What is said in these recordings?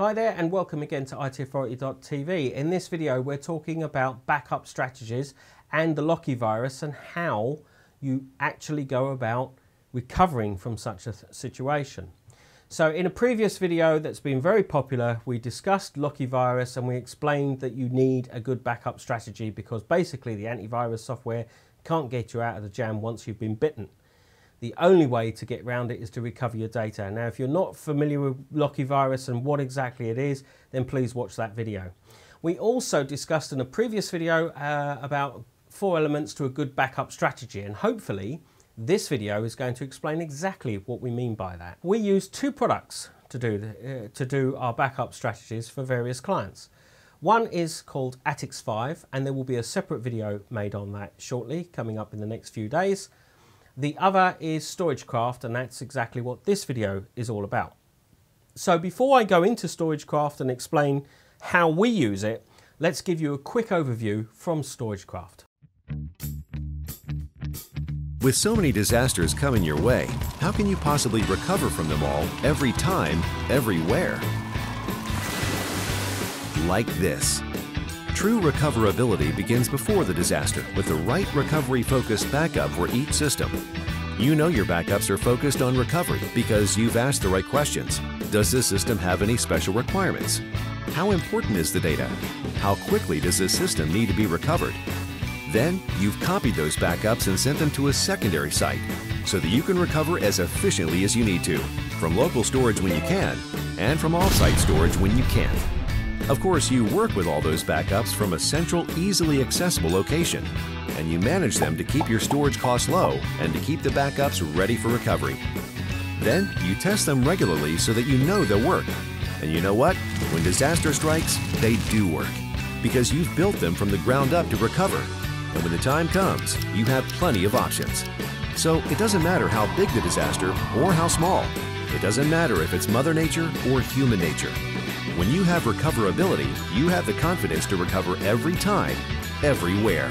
Hi there and welcome again to itauthority.tv. In this video we're talking about backup strategies and the Locky virus and how you actually go about recovering from such a situation. So in a previous video that's been very popular we discussed Locky virus and we explained that you need a good backup strategy because basically the antivirus software can't get you out of the jam once you've been bitten the only way to get around it is to recover your data. Now, if you're not familiar with Locky virus and what exactly it is, then please watch that video. We also discussed in a previous video uh, about four elements to a good backup strategy, and hopefully this video is going to explain exactly what we mean by that. We use two products to do, uh, to do our backup strategies for various clients. One is called Attix5, and there will be a separate video made on that shortly, coming up in the next few days. The other is StorageCraft and that's exactly what this video is all about. So before I go into StorageCraft and explain how we use it, let's give you a quick overview from StorageCraft. With so many disasters coming your way, how can you possibly recover from them all every time, everywhere? Like this. True recoverability begins before the disaster with the right recovery-focused backup for each system. You know your backups are focused on recovery because you've asked the right questions. Does this system have any special requirements? How important is the data? How quickly does this system need to be recovered? Then, you've copied those backups and sent them to a secondary site so that you can recover as efficiently as you need to, from local storage when you can, and from off-site storage when you can't. Of course, you work with all those backups from a central, easily accessible location, and you manage them to keep your storage costs low and to keep the backups ready for recovery. Then, you test them regularly so that you know they'll work. And you know what? When disaster strikes, they do work, because you've built them from the ground up to recover. And when the time comes, you have plenty of options. So it doesn't matter how big the disaster or how small. It doesn't matter if it's Mother Nature or human nature. When you have recoverability, you have the confidence to recover every time, everywhere.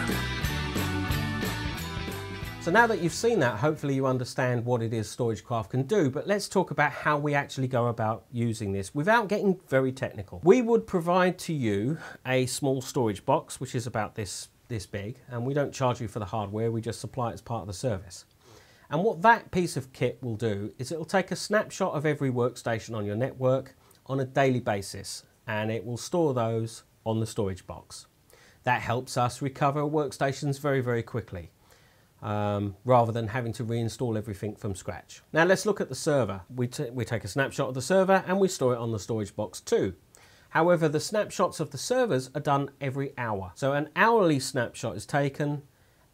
So now that you've seen that, hopefully you understand what it is StorageCraft can do, but let's talk about how we actually go about using this without getting very technical. We would provide to you a small storage box, which is about this, this big, and we don't charge you for the hardware, we just supply it as part of the service. And what that piece of kit will do is it'll take a snapshot of every workstation on your network, on a daily basis and it will store those on the storage box. That helps us recover workstations very, very quickly. Um, rather than having to reinstall everything from scratch. Now let's look at the server. We, we take a snapshot of the server and we store it on the storage box too. However, the snapshots of the servers are done every hour. So an hourly snapshot is taken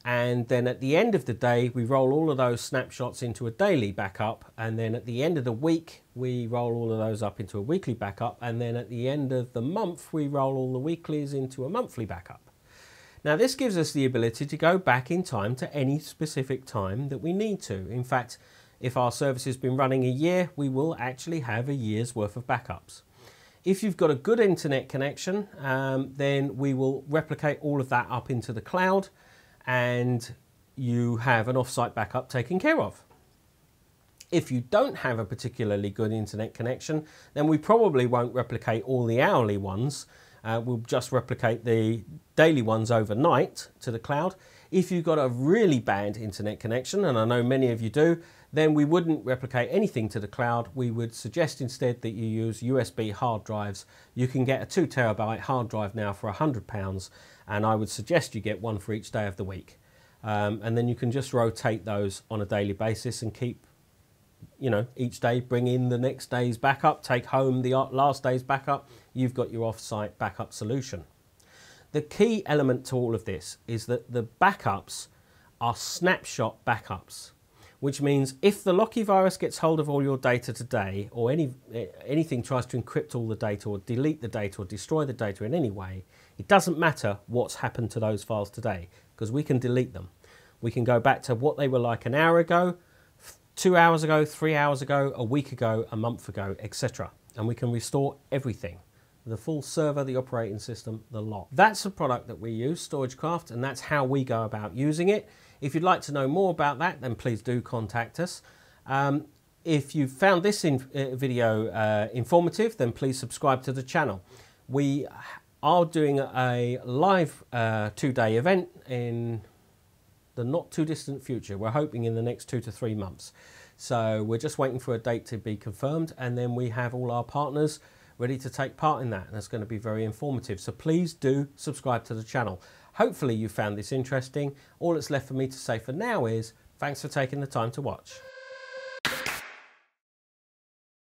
and then at the end of the day we roll all of those snapshots into a daily backup and then at the end of the week we roll all of those up into a weekly backup and then at the end of the month we roll all the weeklies into a monthly backup. Now this gives us the ability to go back in time to any specific time that we need to. In fact, if our service has been running a year, we will actually have a year's worth of backups. If you've got a good internet connection, um, then we will replicate all of that up into the cloud and you have an offsite backup taken care of. If you don't have a particularly good internet connection, then we probably won't replicate all the hourly ones. Uh, we'll just replicate the daily ones overnight to the cloud. If you've got a really bad internet connection, and I know many of you do, then we wouldn't replicate anything to the cloud. We would suggest instead that you use USB hard drives. You can get a two terabyte hard drive now for £100 and I would suggest you get one for each day of the week. Um, and then you can just rotate those on a daily basis and keep, you know, each day bring in the next day's backup, take home the uh, last day's backup. You've got your off-site backup solution. The key element to all of this is that the backups are snapshot backups which means if the Locky virus gets hold of all your data today, or any eh, anything tries to encrypt all the data, or delete the data, or destroy the data in any way, it doesn't matter what's happened to those files today, because we can delete them. We can go back to what they were like an hour ago, two hours ago, three hours ago, a week ago, a month ago, etc. And we can restore everything the full server, the operating system, the lot. That's a product that we use, StorageCraft, and that's how we go about using it. If you'd like to know more about that, then please do contact us. Um, If you found this in, uh, video uh, informative, then please subscribe to the channel. We are doing a live uh, two-day event in the not too distant future. We're hoping in the next two to three months. So we're just waiting for a date to be confirmed and then we have all our partners ready to take part in that and it's going to be very informative. So please do subscribe to the channel. Hopefully you found this interesting. All that's left for me to say for now is thanks for taking the time to watch.